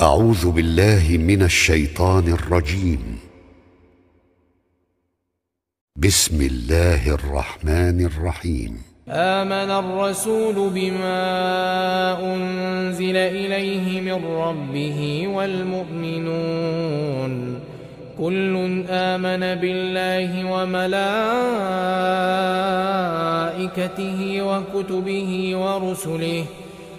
أعوذ بالله من الشيطان الرجيم. بسم الله الرحمن الرحيم. آمن الرسول بما أنزل إليه من ربه والمؤمنون. كل آمن بالله وملائكته وكتبه ورسله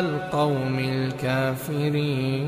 القوم الكافرين.